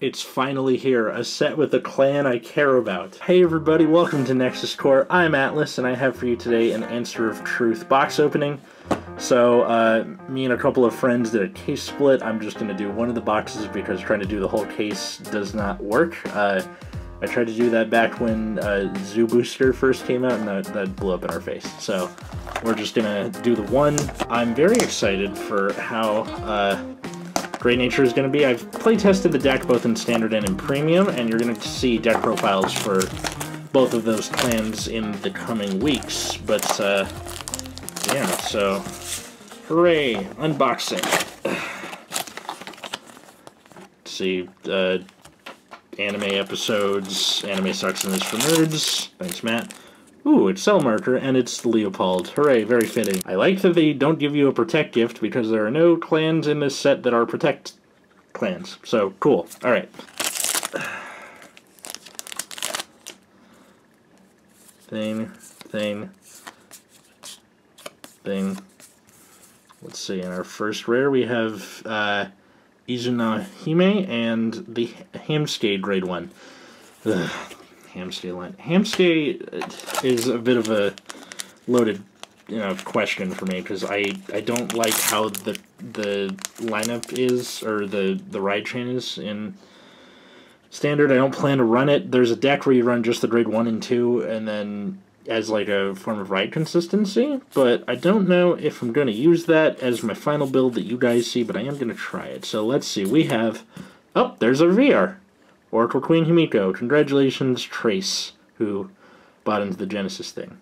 It's finally here, a set with a clan I care about. Hey everybody, welcome to Nexus Corps. I'm Atlas, and I have for you today an Answer of Truth box opening. So, uh, me and a couple of friends did a case split. I'm just to do one of the boxes because trying to do the whole case does not work. Uh, I tried to do that back when uh, Zoo Booster first came out, and that, that blew up in our face. So, we're just to do the one. I'm very excited for how uh, Great Nature is going to be. I've play tested the deck both in Standard and in Premium, and you're going to see deck profiles for both of those clans in the coming weeks. But, uh, yeah, so hooray, unboxing. Let's see, uh, anime episodes, anime sucks and is for nerds. Thanks, Matt. Ooh, it's Cell Marker, and it's Leopold. Hooray, very fitting. I like that they don't give you a Protect gift, because there are no clans in this set that are Protect clans. So, cool. Alright. Thing, thing, thing. Let's see, in our first rare we have uh, Izuna Hime and the Hamstay Grade 1. Ugh, Hamstay line. Hamstay uh, is a bit of a loaded you know, question for me because I, I don't like how the the lineup is or the, the ride chain is in standard. I don't plan to run it. There's a deck where you run just the grade 1 and 2 and then as like a form of ride consistency, but I don't know if I'm going to use that as my final build that you guys see, but I am going to try it. So let's see. We have... Oh, there's a VR. Oracle Queen Himiko. Congratulations, Trace, who bought into the Genesis thing.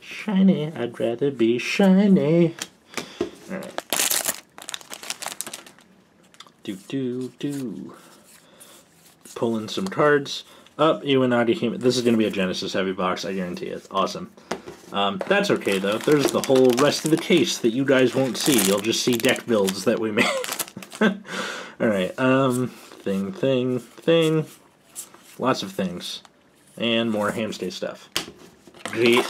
Shiny, I'd rather be shiny. Alright. Do, do, do. Pulling some cards. Up, Iwanagi Hime. This is going to be a Genesis heavy box, I guarantee it. Awesome. Um, that's okay, though. There's the whole rest of the case that you guys won't see. You'll just see deck builds that we made. Alright, um, thing, thing, thing. Lots of things. And more Hamstay stuff. Great.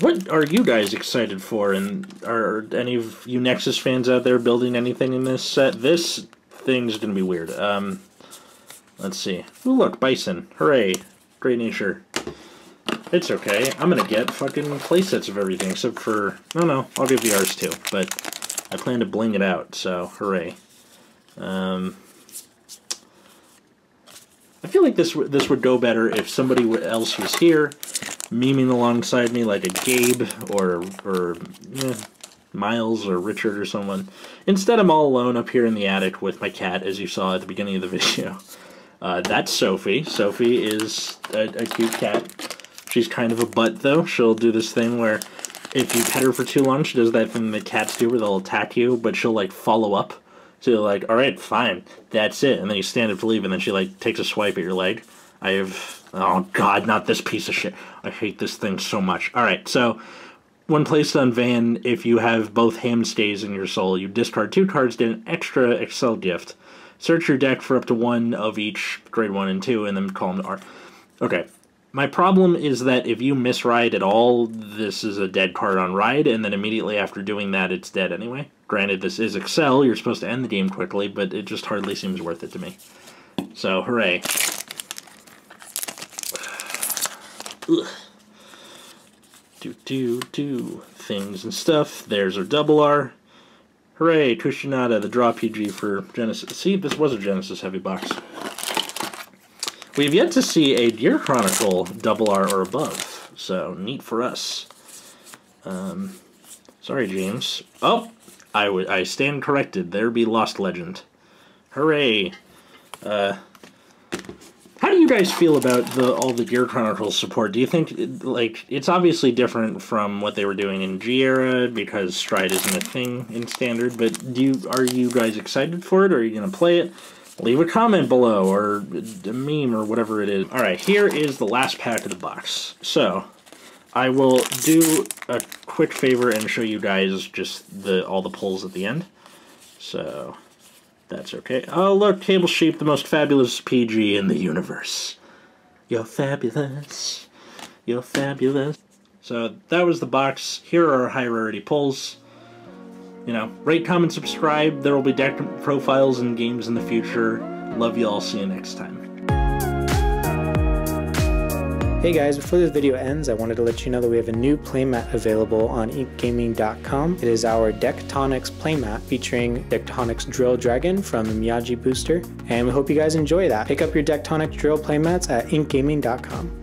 What are you guys excited for? And are any of you Nexus fans out there building anything in this set? This thing's to be weird. Um, let's see. Ooh, look, Bison. Hooray. Great nature. It's okay. I'm to get fucking playsets of everything, except for... No, no, I'll give you ours too. But I plan to bling it out, so hooray. Um, I feel like this this would go better if somebody else was here, memeing alongside me, like a Gabe or or eh, Miles or Richard or someone. Instead, I'm all alone up here in the attic with my cat, as you saw at the beginning of the video. Uh, that's Sophie. Sophie is a, a cute cat. She's kind of a butt, though. She'll do this thing where if you pet her for too long, she does that thing that cats do where they'll attack you, but she'll, like, follow up so you're like, all right, fine, that's it. And then you stand up to leave, and then she like takes a swipe at your leg. I have, oh god, not this piece of shit. I hate this thing so much. All right, so when placed on Van, if you have both Hamstays in your soul, you discard two cards, get an extra Accel gift. Search your deck for up to one of each grade one and two, and then call them to art. Okay, my problem is that if you miss ride at all, this is a dead card on ride, and then immediately after doing that, it's dead anyway. Granted, this is Accel, you're supposed to end the game quickly, but it just hardly seems worth it to me. So, hooray. Ugh. Do, do, do. Things and stuff. There's our double R. Hooray, Kushinada, the draw PG for Genesis. See, this was a Genesis heavy box. We've yet to see a Gear Chronicle double R or above, so neat for us. Um, sorry, James. Oh, I, I stand corrected. There be Lost Legend. Hooray! Uh, how do you guys feel about the all the Gear Chronicles support? Do you think like it's obviously different from what they were doing in G era because Stride isn't a thing in Standard? But do you are you guys excited for it? Or are you gonna play it? leave a comment below or a meme or whatever it is. All right, here is the last pack of the box. So I will do a quick favor and show you guys just the all the pulls at the end. So that's okay. Oh, look, Cable Sheep, the most fabulous PG in the universe. You're fabulous. You're fabulous. So that was the box. Here are our high rarity pulls you know, rate, comment, subscribe. There will be deck profiles and games in the future. Love y'all. See you next time. Hey guys, before this video ends, I wanted to let you know that we have a new playmat available on inkedgaming.com. It is our Decktonics playmat featuring Decktonics Drill Dragon from the Miyagi booster, and we hope you guys enjoy that. Pick up your Decktonics Drill playmats at inkedgaming.com.